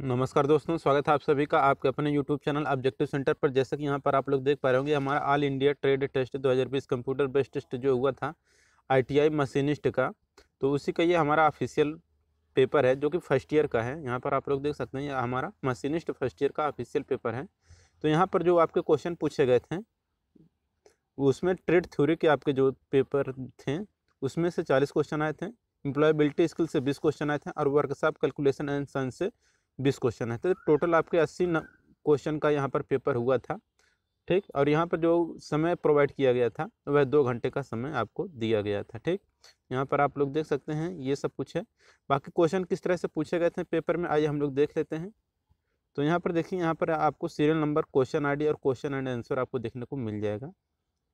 नमस्कार दोस्तों, स्वागत है आप सभी का आपके अपने यूट्यूब चैनल ऑब्जेक्टिव सेंटर पर। जैसा कि यहाँ पर आप लोग देख पा रहे होंगे, हमारा all India trade test 2020 computer based test जो हुआ था आईटीआई मशीनिस्ट का। तो उसी का ये हमारा ऑफिशियल पेपर है, जो कि फ़र्स्ट ईयर का है। यहाँ पर आप लोग देख सकते हैं, ये हमारा मशीनिस्ट फ़र्स्ट ईयर का ऑफिशियल पेपर है। तो यहाँ पर जो आपके क्वेश्चन पूछे गए थे, उसमें ट्रेड थ्योरी के आपके जो पेपर थे, उसमें से चालीस क्वेश्चन आए थे। एम्प्लॉयबिलिटी स्किल से बीस क्वेश्चन आए थे और वर्कशॉप कैलकुलेशन एंड साइंस से बीस क्वेश्चन है। तो टोटल आपके अस्सी क्वेश्चन का यहाँ पर पेपर हुआ था, ठीक? और यहाँ पर जो समय प्रोवाइड किया गया था, वह दो घंटे का समय आपको दिया गया था, ठीक? यहाँ पर आप लोग देख सकते हैं, ये सब कुछ है। बाकी क्वेश्चन किस तरह से पूछे गए थे पेपर में, आइए हम लोग देख लेते हैं। तो यहाँ पर देखिए, यहाँ पर आपको सीरियल नंबर, क्वेश्चन आईडी और क्वेश्चन एंड आंसर आपको देखने को मिल जाएगा,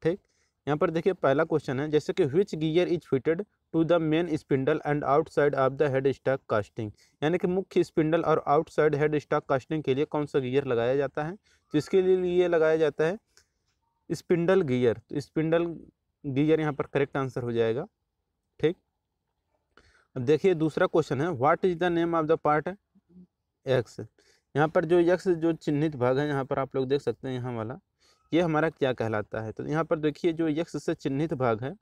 ठीक? यहाँ पर देखिए पहला क्वेश्चन है, जैसे कि which gear is fitted to the main spindle and outside of the head stock casting यानी कि मुख्य स्पिंडल और आउटसाइड हेड स्टॉक कास्टिंग के लिए कौन सा गियर लगाया जाता है? तो इसके लिए लगाया जाता है? स्पिंडल गियर तो स्पिंडल गियर यहाँ पर करेक्ट आंसर हो जाएगा। ठीक? अब देखिए दूसरा क्वेश्चन है what is the name of the part X यहाँ पर जो यक्स जो चिन्हित भाग है, यहाँ पर आप लोग देख सकते हैं यहाँ वाला। ये हमारा क्या कहलाता है? तो यहाँ पर देखिए जो यक्स से चिन्हित भाग है,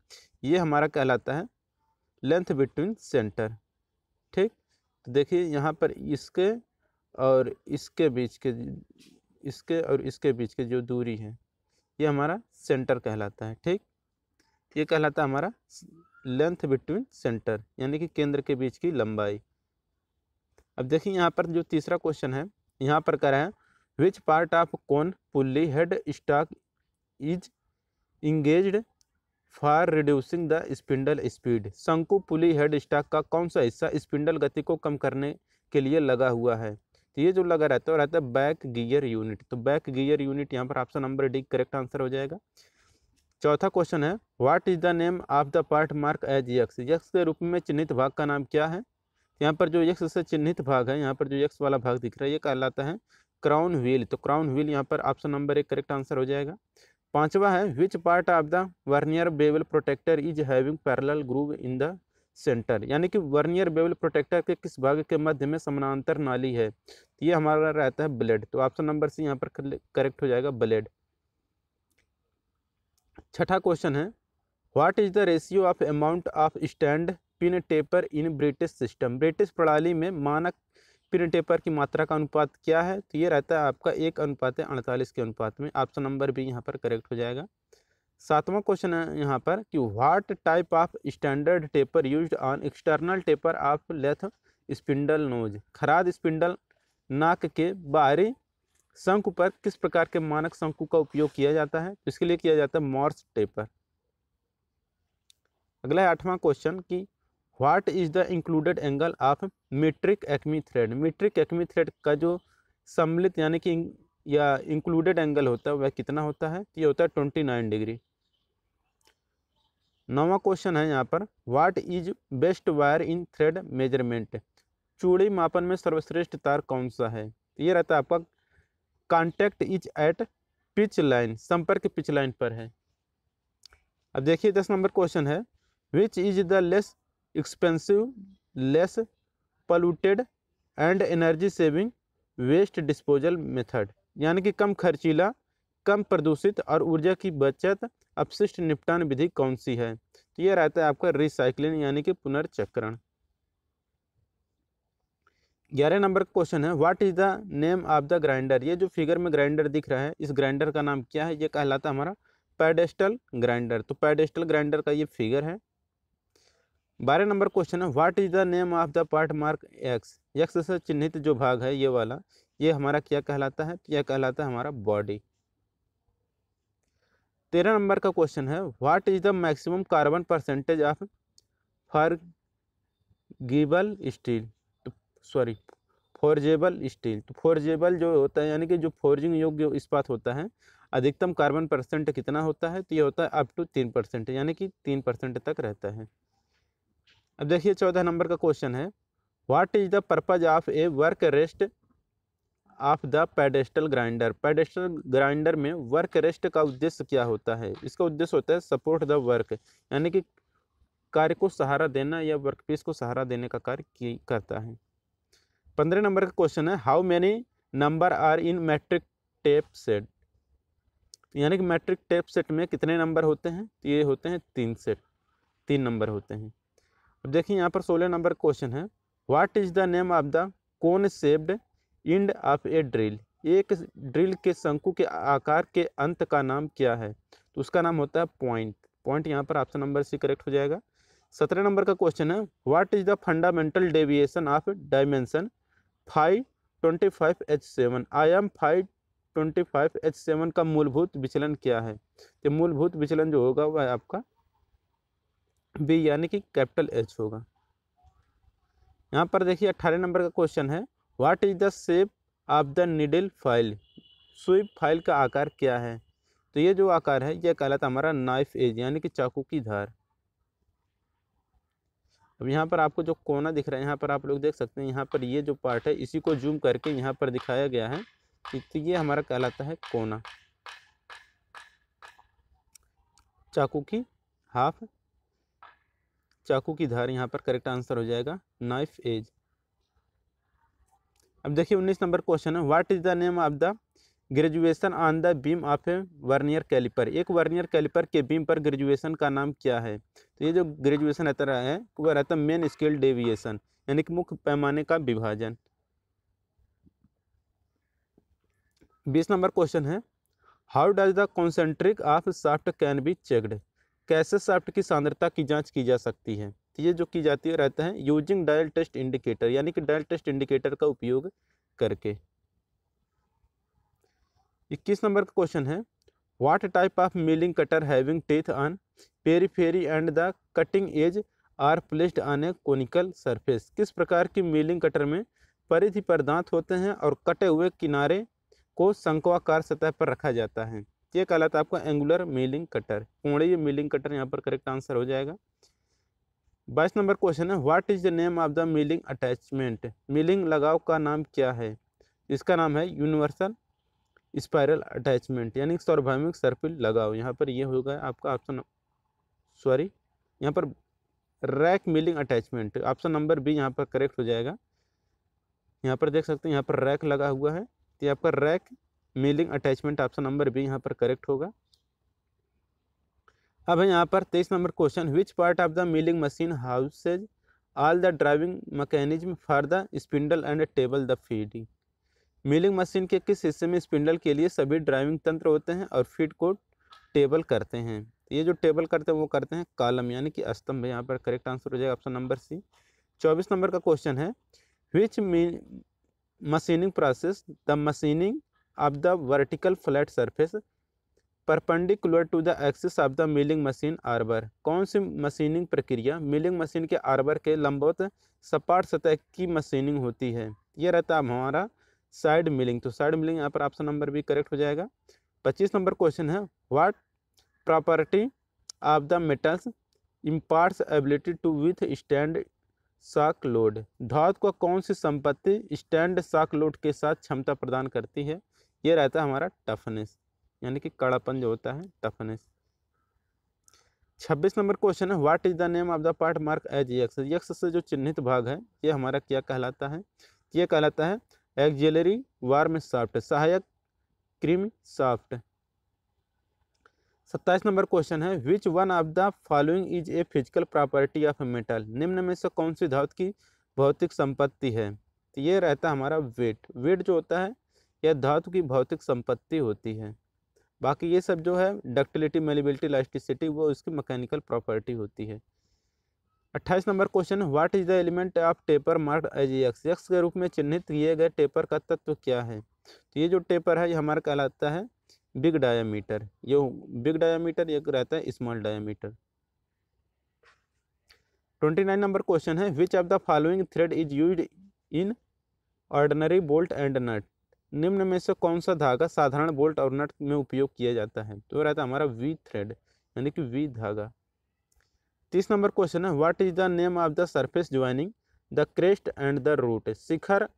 ये हमारा कहलाता है लेंथ बिटवीन सेंटर ठीक? तो देखिए यहाँ पर इसके और इसके बीच के, इसके और इसके बीच के जो दूरी है, ये हमारा सेंटर कहलाता है, ठीक? ये कहलाता है हमारा लेंथ बिटवीन सेंटर यानी कि केंद्र के बीच की लंबाई। अब देखिए यहाँ पर जो तीसरा क्वेश्चन है, यहाँ पर कह रहे हैं which part of cone pulley head stock is engage for reducing the spindle speed शंकु पुली हेड स्टॉक का कौन सा हिस्सा स्पिंडल गति को कम करने के लिए लगा हुआ है? तो ये जो लगा रहता है, वो रहता है बैक गियर यूनिट तो बैक गियर यूनिट यहाँ पर option number D correct answer हो जाएगा। चौथा क्वेश्चन है what is the name of the part mark as X X के रूप में चिन्हित भाग का नाम क्या है? यहाँ पर जो यक्स से चिन्हित भाग है, यहाँ पर जो यक्स वाला भाग दिख रहा है, ये कहलाता है क्राउन व्हील तो क्राउन व्हील यहाँ पर ऑप्शन नंबर एक करेक्ट आंसर हो जाएगा। पांचवा है which part of the vernier bevel protractor is having parallel groove in the centre यानी कि वर्नियर बेवल प्रोटेक्टर के किस भाग के मध्य में समानांतर नाली है? तो ये हमारा रहता है ब्लेड। तो ऑप्शन नंबर सी यहाँ पर करेक्ट हो जाएगा ब्लेड। छठा क्वेश्चन है what is the ratio of amount of stand pin taper in British system British प्रणाली में मानक पिन टेपर की मात्रा का अनुपात क्या है? तो ये रहता है आपका एक अनुपात है, अड़तालीस के अनुपात में। ऑप्शन नंबर भी यहाँ पर करेक्ट हो जाएगा। सातवां क्वेश्चन है यहाँ पर कि what type of standard taper used on external taper of lathe spindle nose खराद spindle नाक के बाहरी शंकु पर किस प्रकार के मानक शंकु का उपयोग किया जाता है? तो इसके लिए किया जाता है मॉर्स टेपर अगला आठवां क्वेश्चन कि what is the included angle of metric acme thread metric acme thread का जो सम्मिलित यानी कि या इंक्लूडेड एंगल होता है, वह कितना होता है? ये होता है ट्वेंटी नाइन डिग्री नौवा क्वेश्चन है यहाँ पर what is best wire in thread measurement चूड़ी मापन में सर्वश्रेष्ठ तार कौन सा है? ये रहता है आपका contact is at pitch line संपर्क पिच लाइन पर है। अब देखिए, दस नंबर क्वेश्चन है which is the less expensive less polluted and energy saving waste disposal method यानी कि कम खर्चीला, कम प्रदूषित और ऊर्जा की बचत अपशिष्ट निपटान विधि कौन सी है? तो यह रहता है आपका रिसाइकलिंग यानी कि पुनर्चक्रण। ग्यारह नंबर क्वेश्चन है what is the name of the grinder ये जो फिगर में ग्राइंडर दिख रहा है, इस ग्राइंडर का नाम क्या है? ये कहलाता है हमारा पेडेस्टल ग्राइंडर तो पेडेस्टल ग्राइंडर का ये फिगर है। बारह नंबर क्वेश्चन है what is the name of the part mark X X से चिन्हित जो भाग है, ये वाला, ये हमारा क्या कहलाता है? यह कहलाता है हमारा बॉडी तेरह नंबर का क्वेश्चन है what is the maximum carbon percentage of forgeable steel sorry forgeable steel तो फोर्जेबल जो होता है, यानी कि जो फोर्जिंग योग्य इस्पात होता है, अधिकतम कार्बन परसेंट कितना होता है? तो ये होता है अप टू तीन परसेंट यानी कि तीन परसेंट तक रहता है। अब देखिए चौदह नंबर का क्वेश्चन है। What is the purpose of a work rest of the pedestal grinder pedestal grinder में वर्क रेस्ट का उद्देश्य क्या होता है? इसका उद्देश्य होता है सपोर्ट द वर्क यानी कि कार्य को सहारा देना या वर्क पीस को सहारा देने का कार्य करता है। पंद्रह नंबर का क्वेश्चन है how many number are in metric tap set यानी कि मैट्रिक टेप सेट में कितने नंबर होते हैं? ये होते हैं तीन सेट तीन नंबर होते हैं। अब देखिए यहाँ पर सोलह नंबर क्वेश्चन है। What is the name of the cone shaped end of a drill एक ड्रिल के शंकु के आकार के अंत का नाम क्या है? तो उसका नाम होता है पॉइंट पॉइंट यहाँ पर ऑप्शन नंबर सी करेक्ट हो जाएगा। सत्रह नंबर का क्वेश्चन है। What is the fundamental deviation of dimension five twenty five H seven I M five twenty five H seven का मूलभूत विचलन क्या है? तो मूलभूत विचलन जो होगा वह आपका बी यानी कि कैपिटल एच होगा। यहाँ पर देखिए अट्ठारह नंबर का क्वेश्चन है what is the shape of the needle file sweep file का आकार क्या है? तो ये जो आकार है यह कहलाता हमारा नाइफ एज यानी कि चाकू की धार। अब यहाँ पर आपको जो कोना दिख रहा है, यहाँ पर आप लोग देख सकते हैं, यहाँ पर ये जो पार्ट है, इसी को जूम करके यहाँ पर दिखाया गया है तो ये हमारा कहलाता है कोना। चाकू की हाफ़ चाकू की धार यहाँ पर करेक्ट आंसर हो जाएगा नाइफ एज अब देखिए उन्नीस नंबर क्वेश्चन है what is the name of the graduation on the beam of a vernier caliper एक वर्नियर कैलिपर के बीम पर ग्रेजुएशन का नाम क्या है? तो ये जो ग्रेजुएशन रहता रहा है वह रहता है मेन स्केल डेविएशन यानी कि मुख्य पैमाने का विभाजन. बीस नंबर क्वेश्चन है how does the concentric of shaft can be checked कैसे साफ्ट की सांद्रता की जाँच की जा सकती है? तो ये जो की जाती है, रहता है यूजिंग डायल टेस्ट इंडिकेटर यानी कि डायल टेस्ट इंडिकेटर का उपयोग करके। इक्कीस नंबर का क्वेश्चन है what type of milling cutter having teeth on periphery and the cutting edge are placed on a conical surface किस प्रकार की मिलिंग कटर में परिधि पर दांत होते हैं और कटे हुए किनारे को शंकवाकार सतह पर रखा जाता है? ये कहलाता है आपका एंगुलर मिलिंग कटर कोणीय मिलिंग कटर यहाँ पर करेक्ट आंसर हो जाएगा। बाईस नंबर क्वेश्चन है what is the name of the milling attachment milling लगाव का नाम क्या है? इसका नाम है यूनिवर्सल स्पायरल अटैचमेंट यानी सार्वभौमिक सर्पिल लगाव। यहाँ पर ये होगा आपका ऑप्शन सॉरी यहाँ पर rack milling attachment option number B यहाँ पर करेक्ट हो जाएगा। यहाँ पर देख सकते हैं, यहाँ पर रैक लगा हुआ है। तो आपका rack milling attachment option number B यहाँ पर करेक्ट होगा। अब है यहाँ पर तेईस number question which part of the milling machine houses all the driving mechanism for the spindle and table the feeding milling machine के किस हिस्से में स्पिंडल के लिए सभी ड्राइविंग तंत्र होते हैं और फ़ीड को टेबल करते हैं? ये जो टेबल करते हैं, वो करते हैं कालम यानी कि स्तंभ। यहाँ पर करेक्ट आंसर हो जाएगा ऑप्शन नंबर सी चौबीस नंबर का क्वेश्चन है which machining process the machining of the vertical flat surface perpendicular to the axis of the milling machine arbor कौन सी मशीनिंग प्रक्रिया? मिलिंग मशीन के आर्बर के लंबवत सपाट सतह की मशीनिंग होती है। यह रहता है हमारा साइड मिलिंग तो साइड मिलिंग यहाँ पर ऑप्शन नंबर भी करेक्ट हो जाएगा। पच्चीस नंबर क्वेश्चन है what property of the metals imparts ability to withstand shock load धातु को कौन सी संपत्ति स्टैंड साक लोड के साथ क्षमता प्रदान करती है? ये रहता है हमारा टफनेस यानी कि कड़ापन जो होता है टफनेस छब्बीस नंबर क्वेश्चन है what is the name of the part mark as X X से जो चिन्हित भाग है, ये हमारा क्या कहलाता है? ये कहलाता है एक्जेलरी वार्म सॉफ्ट सहायक क्रीम सॉफ्ट सत्ताईस नंबर क्वेश्चन है which one of the following is a physical property of metal निम्न में से कौन सी धातु की भौतिक संपत्ति है? तो ये रहता है हमारा वेट वेट जो होता है यह धातु की भौतिक संपत्ति होती है। बाकी ये सब जो है, डक्टिलिटी, मेलिबिलिटी, इलास्टिसिटी, वो उसकी मैकेनिकल प्रॉपर्टी होती है। अट्ठाईस number question what is the element of taper mark as X X के रूप में चिन्हित किए गए टेपर का तत्व क्या है? तो ये जो टेपर है, ये हमारा कहलाता है बिग डायामीटर ये बिग डायामीटर ये रहता है small diameter twenty nine number question है which of the following thread is use in ordinary bolt and nut निम्न में से कौन सा धागा साधारण बोल्ट और नट में उपयोग किया जाता है? तो रहता है हमारा वी थ्रेड यानी कि वी धागा। तीस नंबर क्वेश्चन है what is the name of the surface joining the crest and the root शिखर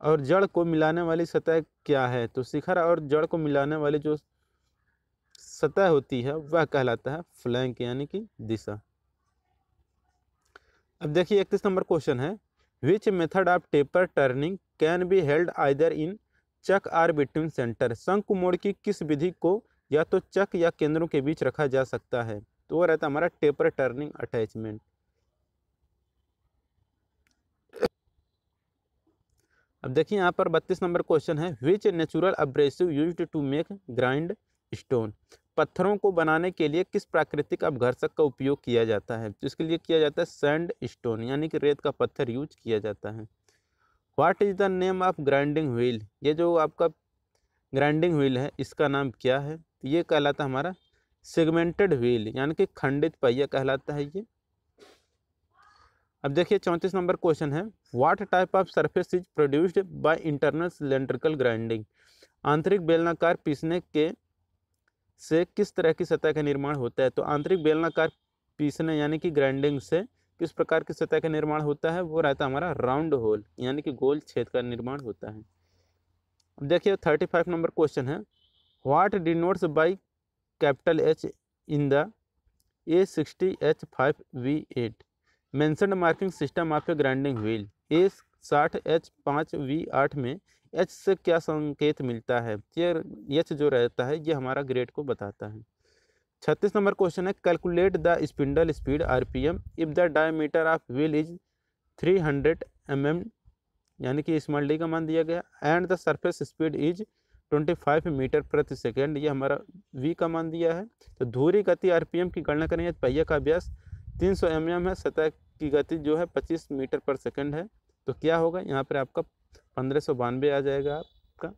और जड़ को मिलाने वाली सतह क्या है? तो शिखर और जड़ को मिलाने वाली जो सतह होती है, वह कहलाता है फ्लैंक यानी कि दिशा। अब देखिए इकतीस नंबर क्वेश्चन है which method of taper turning can be held either in chuck or between centre शंकु मोड़ की किस विधि को या तो चक या केंद्रों के बीच रखा जा सकता है? तो वो रहता हमारा टेपर टर्निंग अटैचमेंट अब देखिए यहाँ पर बत्तीस नंबर क्वेश्चन है। Which natural abrasive use to make grind stone पत्थरों को बनाने के लिए किस प्राकृतिक अपघर्षक का उपयोग किया जाता है? इसके लिए किया जाता है सैंड स्टोन, यानी कि रेत का पत्थर यूज़ किया जाता है। What is the name of grinding wheel ये जो आपका ग्राइंडिंग व्हील है, इसका नाम क्या है? ये कहलाता है हमारा सेगमेंटेड व्हील यानी कि खंडित पहिया कहलाता है ये। अब देखिए, चौंतीस नंबर क्वेश्चन है। What type of surface is produced by internal cylindrical grinding आंतरिक बेलनाकार पीसने के से किस तरह की सतह का निर्माण होता है? तो आंतरिक बेलनाकार पीसने यानी कि ग्राइंडिंग से किस प्रकार की सतह का निर्माण होता है? वो रहता है हमारा राउंड होल, यानी कि गोल छेद का निर्माण होता है। अब देखिए थर्टी फाइव नंबर क्वेश्चन है। What denotes by capital H in the A sixty H five V eight mentioned marking system of a grinding wheel A साठ एच पाँच वी आठ में एच से क्या संकेत मिलता है? एच जो रहता है, ये हमारा ग्रेड को बताता है। छत्तीस नंबर क्वेश्चन है, calculate the spindle speed RPM. If the diameter of wheel is 300 hundred mm यानी कि स्मॉल डी का मान दिया गया, and the surface speed is 25 metre प्रति सेकेंड, ये हमारा वी का मान दिया है। तो धूरी गति आरपीएम की गणना करेंगे, पहिया का अभ्यास 300 सौ mm है, सतह की गति जो है 25 मीटर पर सेकेंड है। तो क्या होगा? यहाँ पर आपका पंद्रह सौ बानवे आ जाएगा आपका।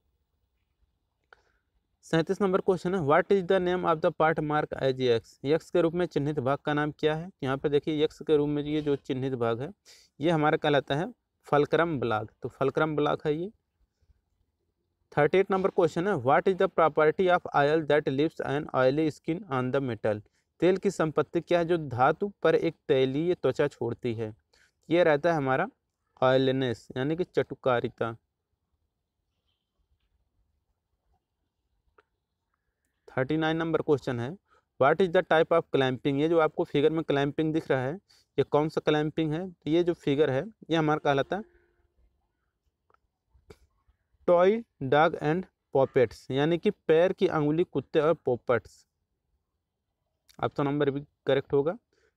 सैंतीस नंबर क्वेश्चन है what is the name of the part mark as X X के रूप में चिन्हित भाग का नाम क्या है? यहाँ पे देखिए यक्स के रूप में ये जो चिन्हित भाग है, ये हमारा कहलाता है फलक्रम ब्लाक। तो फलक्रम ब्लाक है ये। थर्टी एट नंबर क्वेश्चन है what is the property of oil that leaves an oily skin on the metal तेल की संपत्ति क्या है? जो धातु पर एक तैलीय त्वचा छोड़ती है। ये रहता है हमारा ऑयलनेस यानी कि चटुकारिता। थर्टी नाइन नंबर क्वेश्चन है what is the type of clamping ये जो आपको फिगर में क्लैंपिंग दिख रहा है, ये कौन सा क्लैंपिंग है? तो ये जो फिगर है, ये हमारा कहलाता है टॉय डॉग एंड पॉपेट्स यानी कि पैर की अंगुली, कुत्ते और पोपट्स ऑप्शन नंबर भी करेक्ट होगा।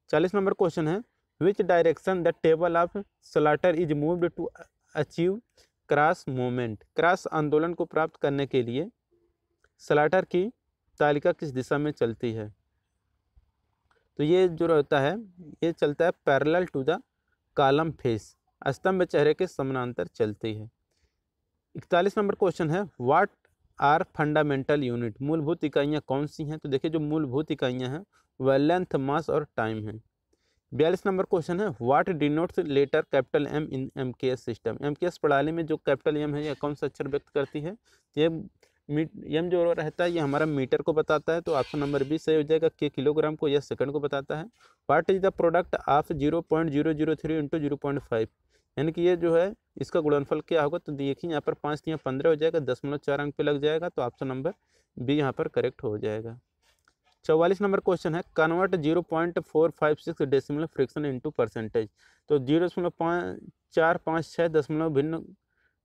चालीस नंबर क्वेश्चन है which direction the table of slotter is moved to achieve cross movement cross आंदोलन को प्राप्त करने के लिए स्लाटर की तालिका किस दिशा में चलती है? तो ये जो रहता है, ये चलता है parallel to the column face स्तंभ चेहरे के समानांतर चलती है। इकतालीस नंबर क्वेश्चन है व्हाट आर फंडामेंटल यूनिट मूलभूत इकाइयाँ कौन सी हैं? तो देखिए जो मूलभूत इकाइयाँ हैं, वह लेंथ मास और टाइम है। बयालीस नंबर क्वेश्चन है what denotes letter capital M in M K S system M K S प्रणाली में जो कैपिटल एम है, यह कौन सा अक्षर व्यक्त करती है? ये एम जो रहता है ये हमारा मीटर को बताता है तो ऑप्शन नंबर बी सही हो जाएगा के किलोग्राम को या सेकंड को बताता है। What is the product of zero point zero zero three into zero point five यानी कि ये जो है, इसका गुणनफल क्या होगा? तो देखिए, यहाँ पर पाँच या पंद्रह हो जाएगा दशमलव चार अंक पे लग जाएगा तो ऑप्शन नंबर बी यहाँ पर करेक्ट हो जाएगा। चौवालीस नंबर क्वेश्चन है convert zero point four five six decimal friction into percentage तो ज़ीरो दशमलव पाँच, चार, पाँच छः दशमलव भिन्न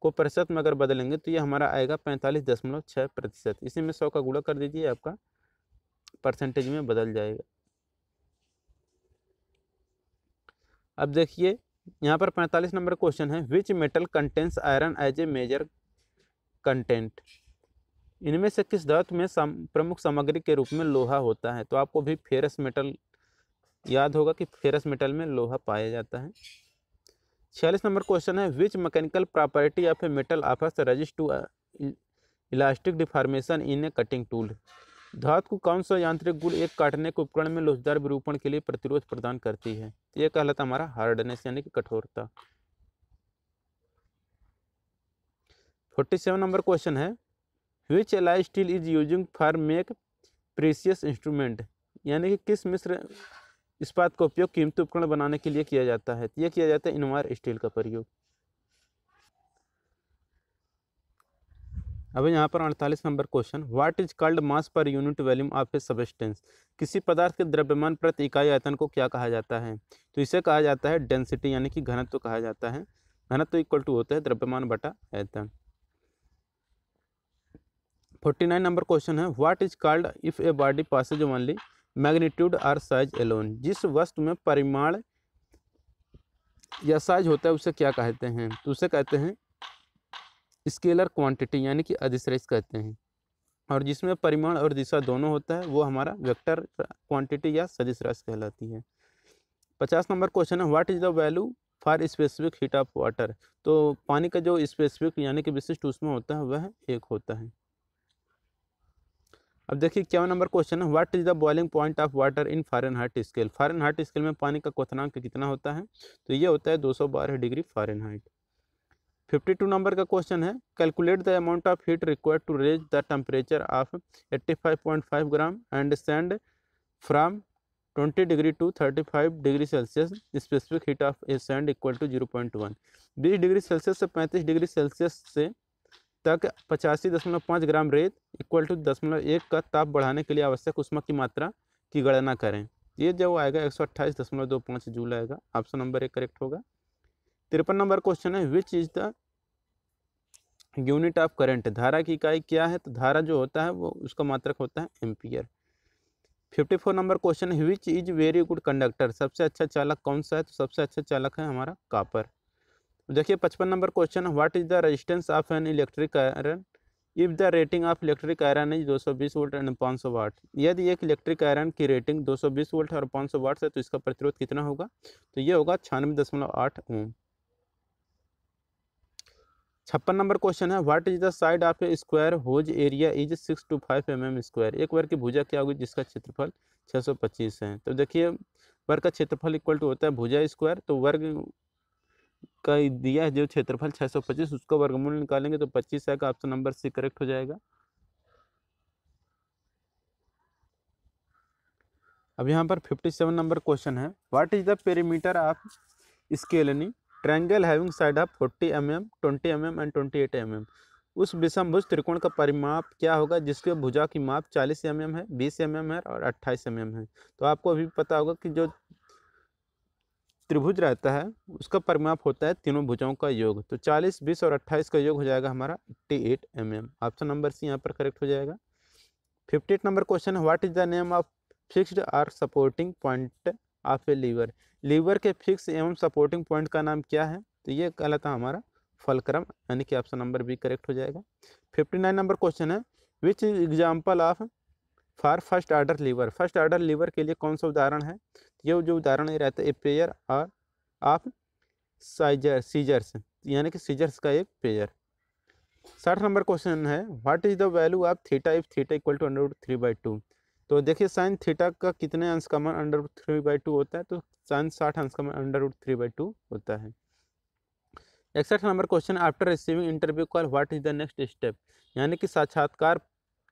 को प्रतिशत में अगर बदलेंगे तो ये हमारा आएगा पैंतालीस दशमलव छः प्रतिशत। इसी में सौ का गुणा कर दीजिए, आपका परसेंटेज में बदल जाएगा। अब देखिए, यहाँ पर पैंतालीस नंबर क्वेश्चन है which metal contains iron as a major content इनमें से किस धातु में सम, प्रमुख सामग्री के रूप में लोहा होता है? तो आपको भी फेरस मेटल याद होगा कि फेरस मेटल में लोहा पाया जाता है। छियालीस नंबर क्वेश्चन है which mechanical property of a metal offers resist to elastic deformation in a cutting tool धातु को कौन सा यांत्रिक गुण एक काटने के उपकरण में लोचदार विरूपण के लिए प्रतिरोध प्रदान करती है? ये कहलाता हमारा हार्डनेस यानी कि कठोरता। फोर्टी सेवन नंबर क्वेश्चन है which alloy steel is using for make precious instrument यानी कि किस मिश्र इस्पात का उपयोग कीमती उपकरण बनाने के लिए किया जाता है? यह किया जाता है इनवार स्टील का प्रयोग। अब यहाँ पर अड़तालीस number question. What is called mass per unit volume of a substance किसी पदार्थ के द्रव्यमान प्रति इकाई आयतन को क्या कहा जाता है? तो इसे कहा जाता है डेंसिटी यानी कि घनत्व तो कहा जाता है। घनत्व तो इक्वल टू होता है द्रव्यमान बटा आयतन। फोर्टी नाइन नंबर क्वेश्चन है what is called if a body passes only magnitude or size alone जिस वस्तु में परिमाण या साइज़ होता है, उसे क्या कहते हैं? तो उसे कहते हैं स्केलर क्वांटिटी, यानी कि अधिश्रेष कहते हैं। और जिसमें परिमाण और दिशा दोनों होता है, वो हमारा वेक्टर क्वांटिटी या सदिश राशि कहलाती है। पचास नंबर क्वेश्चन है what is the value for specific heat of water तो पानी का जो स्पेसिफिक यानी कि विशिष्ट उसमें होता है, वह एक होता है। अब देखिए क्या नंबर क्वेश्चन है what is the boiling point of water in fahrenheit scale fahrenheit scale में पानी का क्वथनांक कितना होता है? तो ये होता है 212 degree Fahrenheit fifty two number का क्वेश्चन है calculate the amount of heat required to raise the temperature of 85.5 gram and sand from 20 degree to 35 degree Celsius specific heat of a sand equal to 0.1 बीस degree Celsius से 35 degree Celsius से तक पचासी दशमलव पाँच ग्राम रेत equal to दशमलव एक का ताप बढ़ाने के लिए आवश्यक उष्मा की मात्रा की गणना करें। ये जो आएगा एक सौ अट्ठाईस दशमलव दो पाँच जूल आएगा। ऑप्शन नंबर एक करेक्ट होगा। तिरपन नंबर क्वेश्चन है which is the unit of current धारा की इकाई क्या है? तो धारा जो होता है वो उसका मात्रक होता है ampere. Fifty four number question है which is very good conductor सबसे अच्छा चालक कौन सा है? तो सबसे अच्छा चालक है हमारा कापर। देखिए, पचपन number question what is the resistance of an electric iron if the rating of electric iron is 220 volt and 500 watt यदि एक इलेक्ट्रिक आयरन की रेटिंग 220 वोल्ट और 500 वाट है तो इसका प्रतिरोध कितना होगा? तो ये होगा छियानवे दशमलव आठ ओम। छप्पन नंबर क्वेश्चन है what is the side of a square whose area is six two five m m square एक वर्ग की भुजा क्या होगी जिसका क्षेत्रफल 625 है? तो देखिए, वर्ग का क्षेत्रफल इक्वल टू होता है भुजा स्क्वायर तो वर्ग का दिया है, जो क्षेत्रफल 625 उसका वर्गमूल निकालेंगे तो 25 है, का ऑप्शन नंबर सी करेक्ट हो जाएगा। अब यहाँ पर 57 नंबर क्वेश्चन है। What is the perimeter of scalene triangle having side of 40 m m twenty m m and twenty eight m m उस विषमभुज त्रिकोण का परिमाप क्या होगा, जिसके भुजा की माप 40 एम एम है 20 एम एम है और 28 एम एम है। तो आपको अभी पता होगा कि जो त्रिभुज रहता है, उसका परिमाप होता है तीनों भुजाओं का योग। तो 40 20 और 28 का योग हो जाएगा हमारा 88 eight m option number c यहाँ पर करेक्ट हो जाएगा। 58 नंबर क्वेश्चन है what is the name of fixed or supporting point of a lever lever के फिक्स एवं सपोर्टिंग पॉइंट का नाम क्या है? तो ये कहलाता हमारा फलक्रम, यानी कि ऑप्शन नंबर बी करेक्ट हो जाएगा। 59 नंबर क्वेश्चन है which is example of for first order lever. First order lever के लिए कौन सा उदाहरण है? ये जो उदाहरण ये रहता है ए पेयर और ऑफ़ साइजर सीजर्स, यानी कि सीजर्स का एक पेयर। साठ नंबर क्वेश्चन है what is the value of theta if theta equal to under three by two तो देखिए साइन थीटा का कितने अंश का मान अंडर थ्री बाई टू होता है? तो साइन साठ अंश का मान अंडर थ्री बाई टू होता है। इकसठ number question after receiving interview call what is the next step यानी कि साक्षात्कार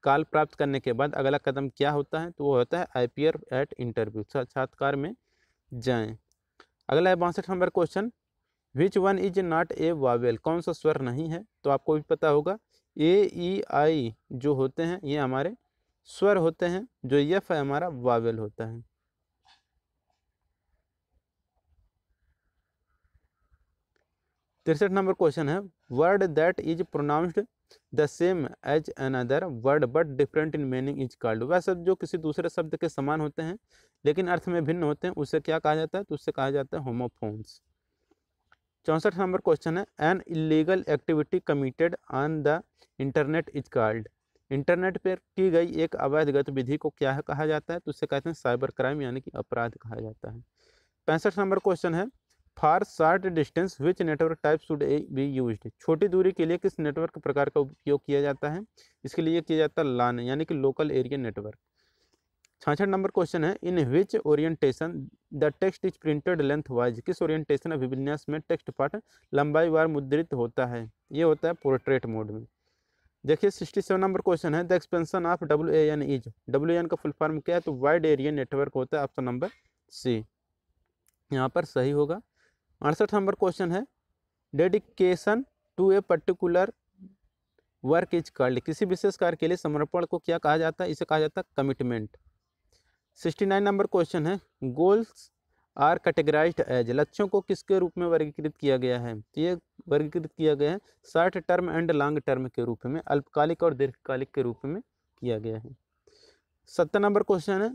काल प्राप्त करने के बाद अगला कदम क्या होता है? तो वो होता है आईपीआर एट इंटरव्यू साक्षात्कार में जाएँ। अगला है बासठ number question which one is not a vowel कौन सा स्वर नहीं है? तो आपको भी पता होगा ए ई आई जो होते हैं, ये हमारे स्वर होते हैं, जो यफ है, हमारा वावेल होता है। तिरसठ नंबर क्वेश्चन है word that is pronounced the same as another word, but different in meaning is called. वह शब्द जो किसी दूसरे शब्द के समान होते हैं, लेकिन अर्थ में भिन्न होते हैं, उसे क्या कहा जाता है? तो उससे कहा जाता है होमोफोन्स चौंसठ नंबर क्वेश्चन है an illegal activity committed on the internet is called internet पर की गई एक अवैध गतिविधि को क्या कहा जाता है? तो उससे कहते हैं साइबर क्राइम यानी कि अपराध कहा जाता है। पैंसठ नंबर क्वेश्चन है for short distance which network type should be use छोटी दूरी के लिए किस नेटवर्क प्रकार का उपयोग किया जाता है? इसके लिए किया जाता है लान यानी कि लोकल एरिया नेटवर्क छाछठ नंबर क्वेश्चन है, in which orientation the text is printed lengthwise किस ओरिएंटेशन अभिविन्यास में टेक्स्ट पार्ट लंबाई वार मुद्रित होता है? ये होता है पोर्ट्रेट मोड में। देखिए सिक्सटी सेवन नंबर क्वेश्चन है the expansion of W A N is W N का फुल फॉर्म क्या है? तो वाइड एरिया नेटवर्क होता है ऑप्शन नंबर सी यहाँ पर सही होगा। अड़सठ नंबर क्वेश्चन है, dedication to a particular work is called. किसी विशेष कार्य के लिए समर्पण को क्या कहा जाता है? इसे कहा जाता है commitment sixty nine number question है गोल्स आर कैटेगराइज्ड एज लक्ष्यों को किसके रूप में वर्गीकृत किया गया है? तो ये वर्गीकृत किया गया है short term and long term के रूप में, अल्पकालिक और दीर्घकालिक के रूप में किया गया है। सत्तर नंबर क्वेश्चन है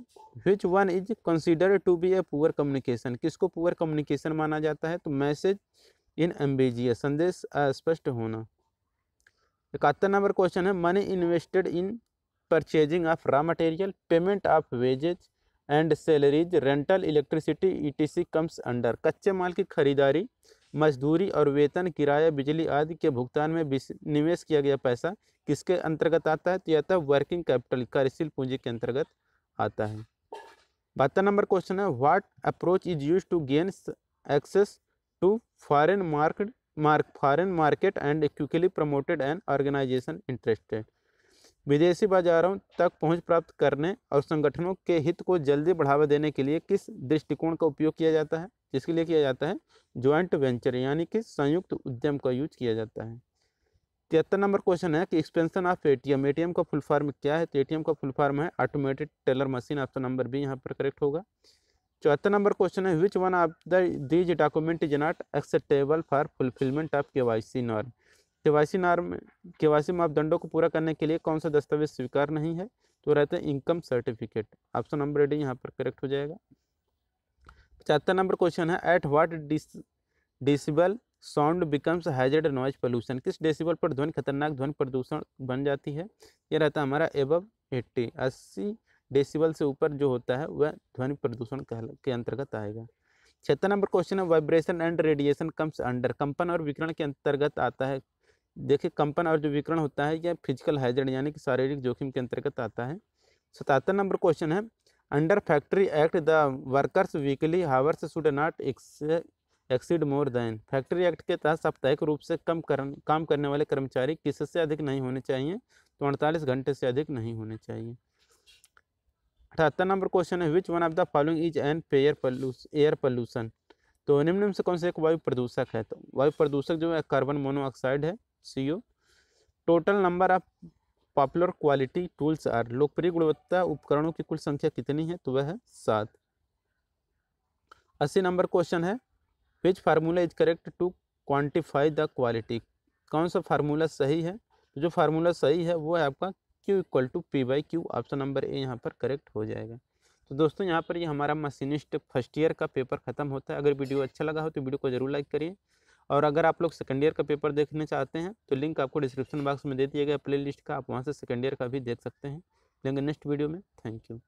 which one is considered to be a poor communication किसको पुअर कम्युनिकेशन माना जाता है? तो मैसेज इन एम्बेजिया संदेश अस्पष्ट होना। इकहत्तर नंबर क्वेश्चन है money invested in purchasing of raw material payment of wages and salaries rental electricity ETC comes under कच्चे माल की खरीदारी मजदूरी और वेतन, किराया, बिजली आदि के भुगतान में निवेश किया गया पैसा किसके अंतर्गत आता है? तो यह वर्किंग कैपिटल, कार्यशील पूंजी के अंतर्गत आता है। बहत्तर नंबर क्वेश्चन है what approach is use to gain access to foreign market mark foreign market and quickly promoted and organization interested विदेशी बाजारों तक पहुँच प्राप्त करने और संगठनों के हित को जल्दी बढ़ावा देने के लिए किस दृष्टिकोण का उपयोग किया जाता है? जिसके लिए किया जाता है? ज्वाइंट वेंचर यानी कि संयुक्त उद्यम का यूज़ किया जाता है। तिहत्तर नंबर क्वेश्चन है कि एक्सपेंशन ऑफ़ एटीएम एटीएम का फुल फॉर्म क्या है? तो एटीएम का फुल फॉर्म है automated teller machine option number B यहाँ पर करेक्ट होगा। चौहत्तर नंबर क्वेश्चन है which one of the these document is not acceptable for fulfilment of K Y C norm K Y C norm K Y C मापदंडों को पूरा करने के लिए कौन सा दस्तावेज़ स्वीकार नहीं है? तो रहता है income certificate option number d यहाँ पर करेक्ट हो जाएगा। पचहत्तर नंबर क्वेश्चन है at what decibel sound becomes hazard noise pollution किस डेसिबल पर ध्वनि खतरनाक ध्वनि प्रदूषण बन जाती है? यह रहता है हमारा एबव एट्टी अस्सी डेसिबल से ऊपर जो होता है, वह ध्वनि प्रदूषण के अंतर्गत आएगा। छिहत्तर नंबर क्वेश्चन है vibration and radiation comes under कंपन और विकरण के अंतर्गत आता है। देखिए, कंपन और जो विकरण होता है, यह फ़िज़िकल हैजर्ड यानी कि शारीरिक जोखिम के अंतर्गत आता है। सतहत्तर नंबर क्वेश्चन है under factory act the workers weekly hours should not exceed more than factory act के तहत साप्ताहिक रूप से कम कर, काम करने वाले कर्मचारी किससे अधिक नहीं होने चाहिए तो अड़तालीस घंटे से अधिक नहीं होने चाहिए। अठहत्तर नंबर क्वेश्चन है which one of the following is an pair air pollution तो निम्न से कौन सा एक वायु प्रदूषक है? तो वायु प्रदूषक जो है कार्बन मोनोऑक्साइड है CO total number of popular quality tools are लोकप्रिय गुणवत्ता उपकरणों की कुल संख्या कितनी है? तो वह है सात। अस्सी नंबर क्वेश्चन है which formula is correct to quantify the quality कौन सा फार्मूला सही है? तो जो फार्मूला सही है, वो है आपका q equal to p by q option number a यहाँ पर करेक्ट हो जाएगा। तो दोस्तों, यहाँ पर ये यह हमारा मशीनिस्ट फ़र्स्ट ईयर का पेपर खत्म होता है। अगर वीडियो अच्छा लगा हो तो वीडियो को ज़रूर लाइक करिए। और अगर आप लोग सेकेंड ईयर का पेपर देखने चाहते हैं तो लिंक आपको डिस्क्रिप्शन बॉक्स में दे दिया गया प्ले लिस्ट का, आप वहाँ से सेकेंड ईयर का भी देख सकते हैं। लेंगे नेक्स्ट वीडियो में। Thank you